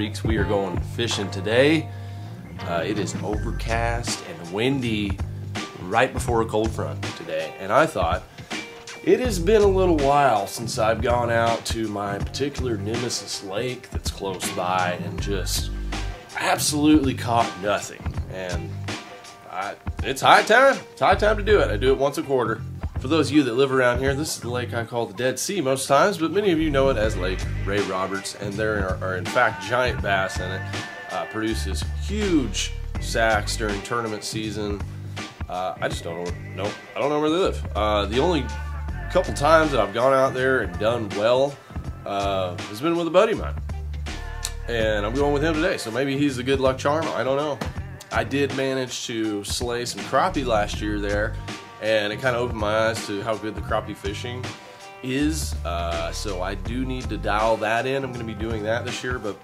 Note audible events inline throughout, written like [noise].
Freaks. We are going fishing today. Uh, it is overcast and windy right before a cold front today. And I thought it has been a little while since I've gone out to my particular Nemesis Lake that's close by and just absolutely caught nothing. And I, it's high time. It's high time to do it. I do it once a quarter. For those of you that live around here, this is the lake I call the Dead Sea most times, but many of you know it as Lake Ray Roberts, and there are, are in fact giant bass in it. Uh, produces huge sacks during tournament season. Uh, I just don't know. No, I don't know where they live. Uh, the only couple times that I've gone out there and done well uh, has been with a buddy of mine, and I'm going with him today. So maybe he's the good luck charm. I don't know. I did manage to slay some crappie last year there, and it kind of opened my eyes to how good the crappie fishing is. Uh, so I do need to dial that in. I'm going to be doing that this year, but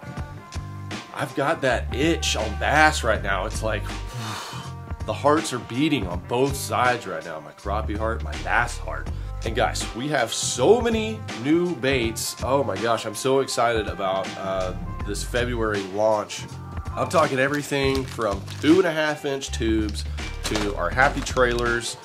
I've got that itch on bass right now. It's like [sighs] the hearts are beating on both sides right now. My crappie heart, my bass heart. And guys, we have so many new baits. Oh my gosh, I'm so excited about uh, this February launch. I'm talking everything from two and a half inch tubes to our happy trailers.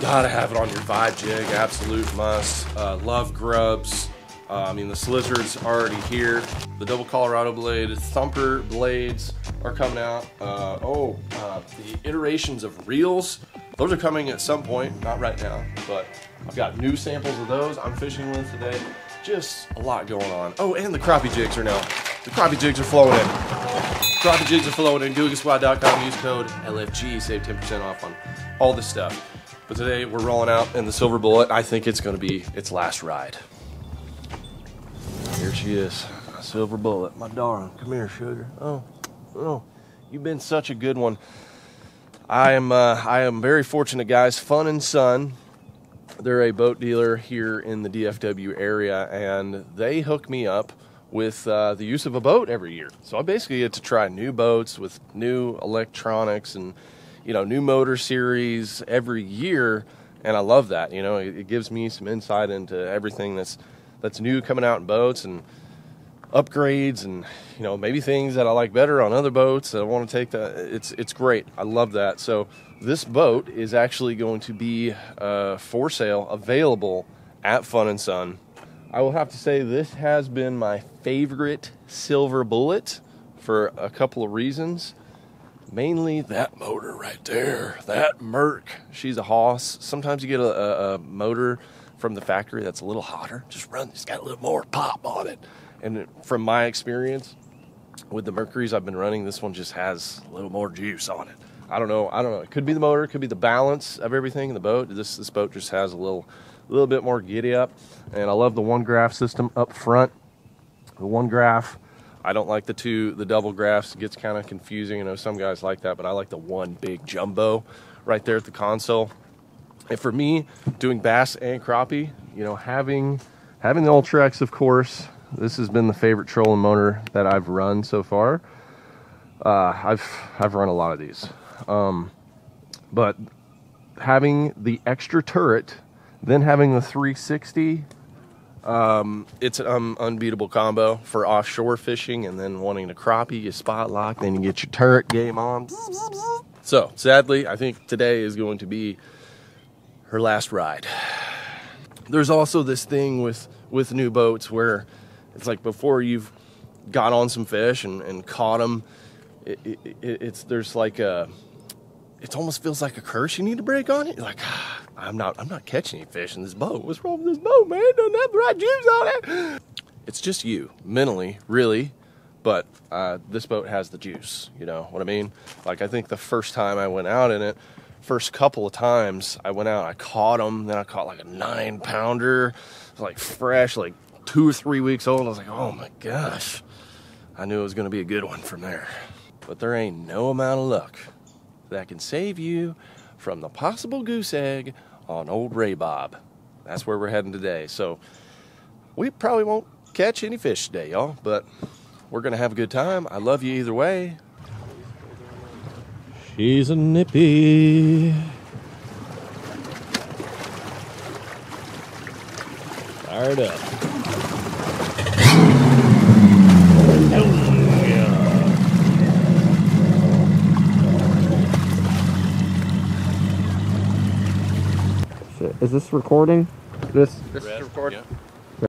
Gotta have it on your vibe jig, absolute must. Uh, love grubs. Uh, I mean, the Slizzard's already here. The double Colorado blade, thumper blades are coming out. Uh, oh, uh, the iterations of reels, those are coming at some point, not right now, but I've got new samples of those I'm fishing with today. Just a lot going on. Oh, and the crappie jigs are now, the crappie jigs are flowing in. Crappie jigs are flowing in. GooganSquad.com, use code LFG, save 10% off on all this stuff. But today we're rolling out in the Silver Bullet. I think it's gonna be its last ride. Here she is, Silver Bullet, my darling. Come here, sugar. Oh, oh, you've been such a good one. I am, uh, I am very fortunate, guys. Fun N Sun, they're a boat dealer here in the DFW area, and they hook me up with uh, the use of a boat every year. So I basically get to try new boats with new electronics and you know new motor series every year, and I love that. You know, it, it gives me some insight into everything that's that's new coming out in boats and upgrades and you know maybe things that I like better on other boats. That I want to take that. It's it's great. I love that. So this boat is actually going to be uh, for sale, available at Fun N Sun. I will have to say this has been my favorite silver bullet for a couple of reasons. Mainly that motor right there, that Merc. She's a hoss. Sometimes you get a, a, a motor from the factory that's a little hotter. Just run, it's got a little more pop on it. And from my experience with the Mercuries I've been running, this one just has a little more juice on it. I don't know. I don't know. It could be the motor. It could be the balance of everything in the boat. This this boat just has a little, a little bit more giddy up. And I love the one graph system up front. The one graph. I don't like the two, the double graphs. It gets kind of confusing. I know some guys like that, but I like the one big jumbo right there at the console. And for me, doing bass and crappie, you know, having having the Ultrex, of course, this has been the favorite trolling motor that I've run so far. Uh, I've I've run a lot of these, um, but having the extra turret, then having the 360, um, it's an um, unbeatable combo for offshore fishing, and then wanting to crappie, you spot lock, then you get your turret game on. So sadly, I think today is going to be her last ride. There's also this thing with with new boats where it's like before you've got on some fish and, and caught them, it, it, it's there's like a it almost feels like a curse you need to break on it. You're like, ah, I'm not I'm not catching any fish in this boat. What's wrong with this boat, man? Doesn't have the right juice on it. It's just you mentally, really. But uh, this boat has the juice. You know what I mean? Like I think the first time I went out in it, first couple of times I went out, I caught them. Then I caught like a nine pounder, like fresh, like two or three weeks old. I was like, oh my gosh, I knew it was going to be a good one from there. But there ain't no amount of luck that can save you from the possible goose egg on old Ray Bob. That's where we're heading today. So we probably won't catch any fish today, y'all, but we're going to have a good time. I love you either way. She's a nippy. Fired up. Is this recording? This this Red, is recording. yeah.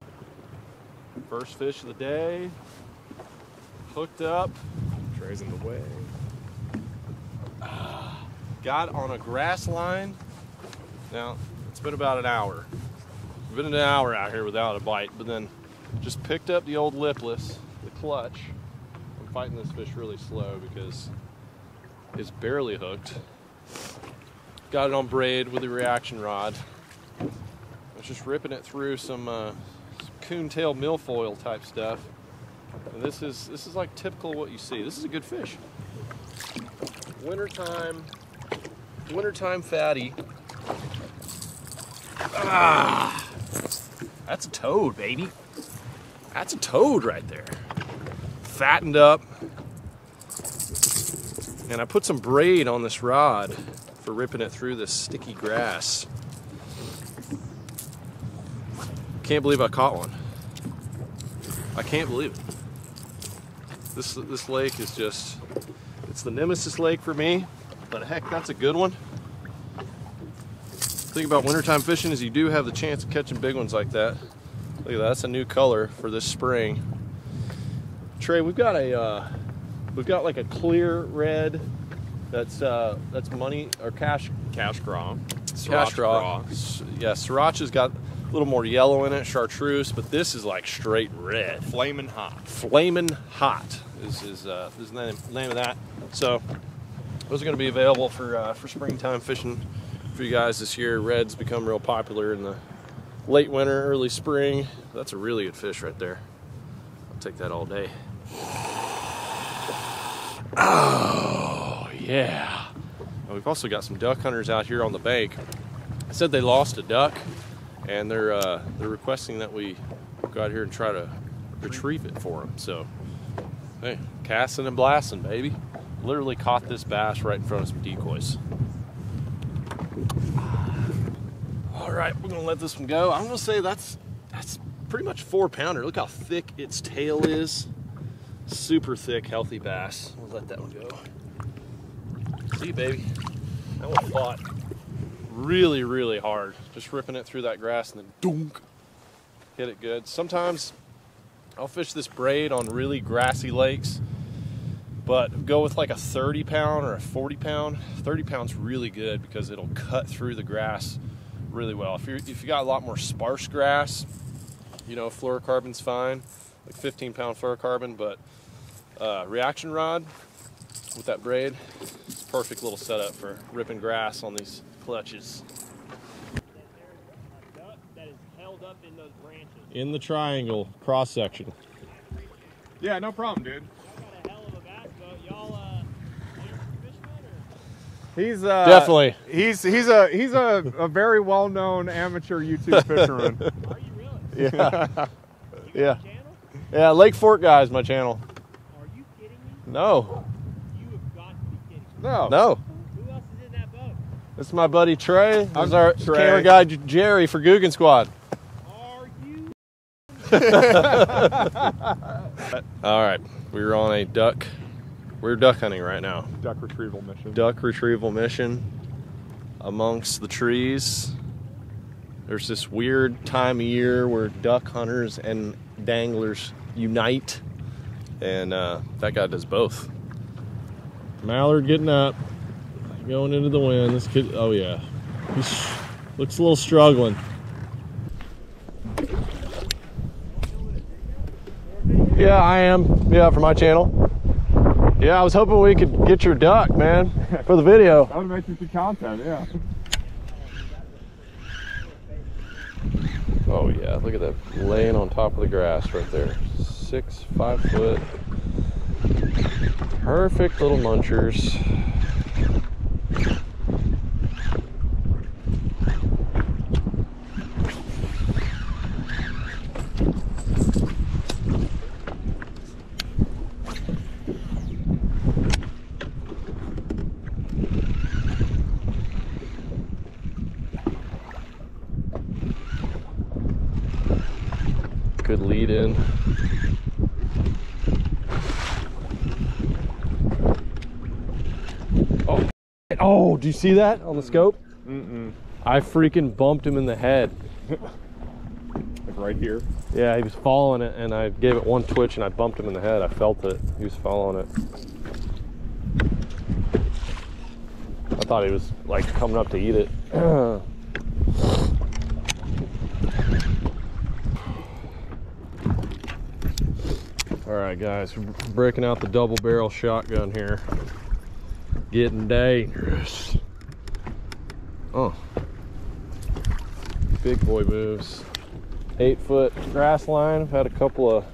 First fish of the day. Hooked up. Trey's in the way. [sighs] Got on a grass line. Now, it's been about an hour. We've been an hour out here without a bite, but then just picked up the old lipless, the clutch. I'm fighting this fish really slow because it's barely hooked. Got it on braid with the reaction rod. Just ripping it through some, uh, some coontail milfoil type stuff. And this is this is like typical what you see. This is a good fish. Wintertime, wintertime fatty. Ah, that's a toad, baby. That's a toad right there. Fattened up. And I put some braid on this rod for ripping it through this sticky grass. Can't believe I caught one. I can't believe it. This this lake is just it's the nemesis lake for me, but heck, that's a good one. thing about wintertime fishing is you do have the chance of catching big ones like that. Look at that, that's a new color for this spring. Trey, we've got a uh, we've got like a clear red that's uh, that's money or cash Cash craw. cash raw. S- Yeah, sriracha's got a little more yellow in it, chartreuse, but this is like straight red. Flaming hot. Flaming Hot is is, uh, is the name, name of that. So those are going to be available for uh, for springtime fishing for you guys this year. Reds become real popular in the late winter, early spring. That's a really good fish right there. I'll take that all day. Oh yeah. We've also got some duck hunters out here on the bank. I said they lost a duck, and they're uh, they're requesting that we go out here and try to retrieve it for them. So, hey, casting and blasting, baby. Literally caught this bass right in front of some decoys. All right, we're gonna let this one go. I'm gonna say that's that's pretty much four pounder. Look how thick its tail is. Super thick, healthy bass. We'll let that one go. See, baby, that one fought really, really hard. Just ripping it through that grass and then dunk, hit it good. Sometimes I'll fish this braid on really grassy lakes, but go with like a 30 pound or a 40 pound. 30 pounds really good because it'll cut through the grass really well. If you if you got a lot more sparse grass, you know fluorocarbon's fine, like 15 pound fluorocarbon, but uh, reaction rod with that braid, it's perfect little setup for ripping grass on these clutches. duck that is held up in. In the triangle cross section. Yeah, no problem, dude. I got a hell of a bass boat. Y'all, uh, amateur fishermen or? He's uh, Definitely. He's he's a he's a, a very well known amateur YouTube [laughs] fisherman. Are you really? Yeah, You [laughs] Yeah. channel? yeah. Lake Fork guys, my channel. Are you kidding me? No, You have got to be kidding me. no. no. Who else is in that This is my buddy Trey. This I'm our Trey. camera guy Jerry for Googan Squad. Are [laughs] you? All right, we're on a duck. We're duck hunting right now. Duck retrieval mission. Duck retrieval mission amongst the trees. There's this weird time of year where duck hunters and danglers unite, and uh, that guy does both. Mallard getting up, going into the wind. This kid, oh yeah, he looks a little struggling. Yeah, I am. Yeah, for my channel. Yeah, I was hoping we could get your duck, man, [laughs] for the video. That would make some good content. Yeah. Oh yeah, look at that laying on top of the grass right there. Six, five foot. Perfect little munchers. Good lead in. Oh, oh, do you see that on the scope? Mm-mm. I freaking bumped him in the head. [laughs] Like right here. Yeah, he was following it, and I gave it one twitch, and I bumped him in the head. I felt it. He was following it. I thought he was like coming up to eat it. [clears throat] All right, guys, breaking out the double barrel shotgun here. Getting dangerous. Oh, big boy moves eight foot grass line. I've had a couple of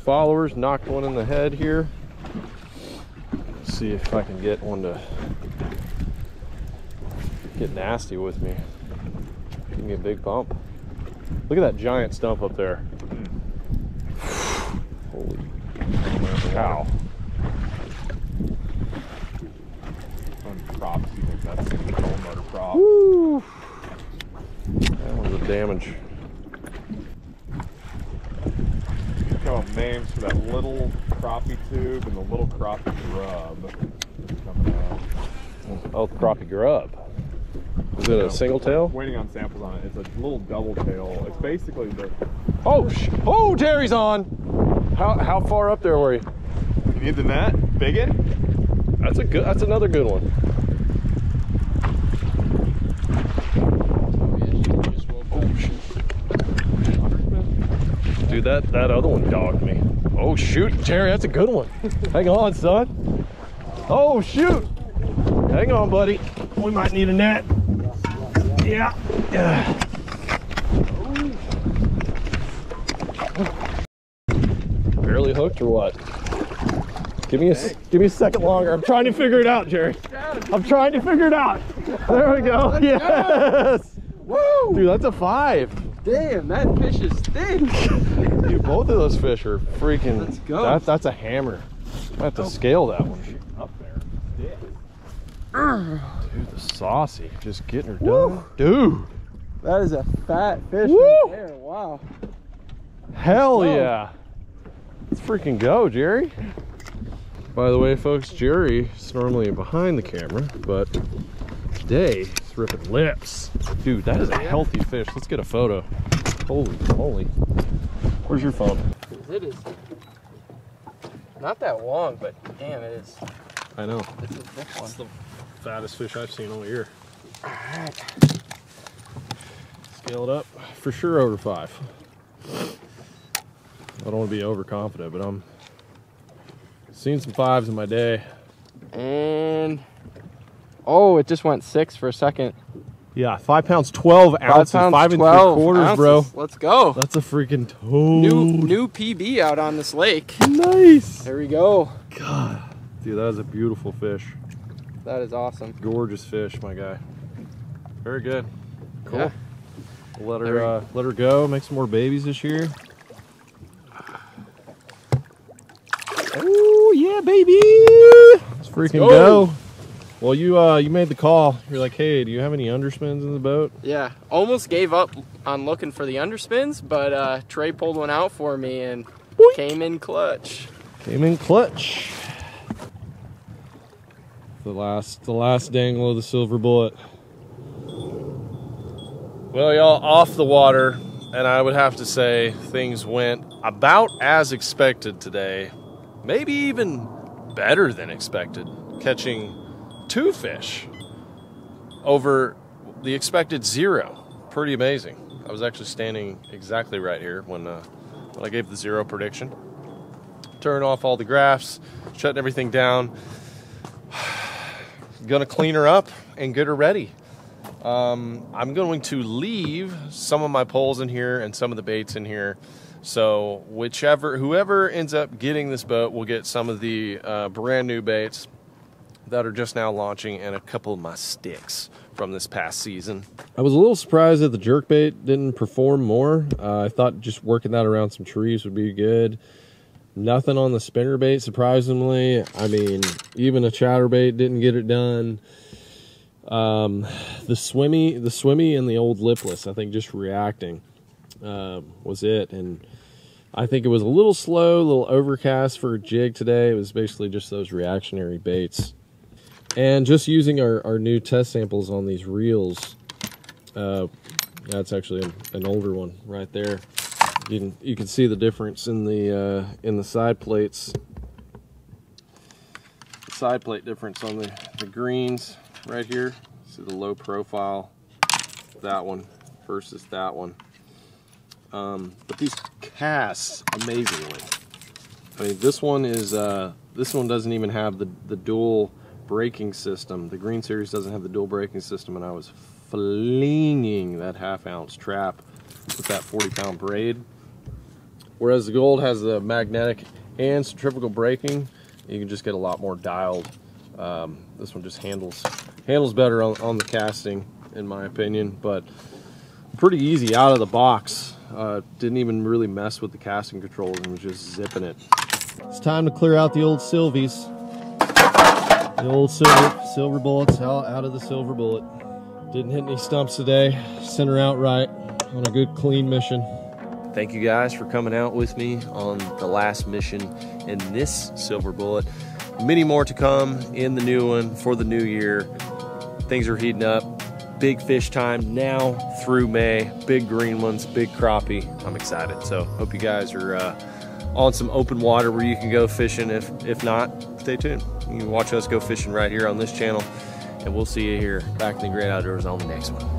followers knocked one in the head here. Let's see if I can get one to get nasty with me. Give me a big bump. Look at that giant stump up there. Holy cow. On props, you think that's trolling motor prop. Woo! That one's a damage. Come up names for that little crappie tube and the little crappie grub coming out. Oh, crappie grub. Is it a single tail? Waiting on samples on it. It's a little double tail. It's basically the. Oh, sh- oh, Terry's on. How how far up there were you? Need the net? Biggin? That's a good. That's another good one. Dude, that that other one dogged me. Oh shoot, Terry, that's a good one. [laughs] Hang on, son. Oh shoot. Hang on, buddy. We might need a net. Yeah. Yeah. [sighs] Barely hooked or what? Give me a s- give me a second longer. I'm trying to figure it out, Jerry. I'm trying to figure it out. There we go. Yes. Woo! Dude, that's a five. Damn, that fish is thin. [laughs] Dude, both of those fish are freaking. Let's go. That, that's a hammer. I have to oh. scale that one. Up there. Ah. Dude, the saucy, just getting her Woo. done. Dude, That is a fat fish Woo! right there. Wow. hell yeah. Let's freaking go, Jerry. By the way, folks, Jerry is normally behind the camera, but today he's ripping lips. Dude, that is a healthy fish. Let's get a photo. Holy moly. Where's your phone? It is not that long, but damn, it is. I know. It's a thick one. It's the fattest fish I've seen all year. All right. Scale it up. For sure over five. I don't want to be overconfident, but I'm seen some fives in my day. And oh, it just went six for a second. Yeah, five pounds twelve ounces, pounds, five and three quarters, ounces. bro. Let's go. That's a freaking toad. New new PB out on this lake. nice. There we go. God, dude, that is a beautiful fish. That is awesome. Gorgeous fish, my guy. Very good. Cool. Yeah. Let her uh, let her go. Make some more babies this year. Oh yeah, baby! Let's freaking go. go. Well, you uh, you made the call. You're like, hey, do you have any underspins in the boat? Yeah, almost gave up on looking for the underspins, but uh, Trey pulled one out for me and Boink. came in clutch. Came in clutch. The last, the last dangle of the silver bullet. Well, y'all, off the water, and I would have to say things went about as expected today. Maybe even better than expected. Catching two fish over the expected zero. Pretty amazing. I was actually standing exactly right here when, uh, when I gave the zero prediction turn off all the graphs, shutting everything down. [sighs] Gonna clean her up and get her ready. Um, I'm going to leave some of my poles in here and some of the baits in here. So whichever, whoever ends up getting this boat will get some of the uh, brand new baits that are just now launching and a couple of my sticks from this past season. I was a little surprised that the jerkbait didn't perform more. Uh, I thought just working that around some trees would be good. Nothing on the spinner bait, surprisingly. I mean, even a chatterbait didn't get it done. Um, the swimmy, the swimmy, and the old lipless, I think, just reacting um, was it. And I think it was a little slow, a little overcast for a jig today. It was basically just those reactionary baits. And just using our, our new test samples on these reels, Uh, that's actually an, an older one right there. You can you can see the difference in the uh, in the side plates. Side plate difference on the, the greens right here. See the low profile, that one versus that one. Um, but these cast amazingly. I mean, this one is uh, this one doesn't even have the the dual braking system. The Green Series doesn't have the dual braking system, and I was flinging that half ounce trap with that 40 pound braid. Whereas the Gold has the magnetic and centrifugal braking, you can just get a lot more dialed. Um, this one just handles handles better on, on the casting, in my opinion, but pretty easy out of the box. Uh, didn't even really mess with the casting controls and was just zipping it. It's time to clear out the old Sylvies. The old silver silver bullets out, out of the silver bullet. Didn't hit any stumps today. Sent her out right on a good clean mission. Thank you guys for coming out with me on the last mission in this silver bullet. Many more to come in the new one for the new year. Things are heating up. Big fish time now through May. Big green ones, big crappie. I'm excited. So hope you guys are uh, on some open water where you can go fishing. If if not, stay tuned. You can watch us go fishing right here on this channel, and we'll see you here back in the great outdoors on the next one.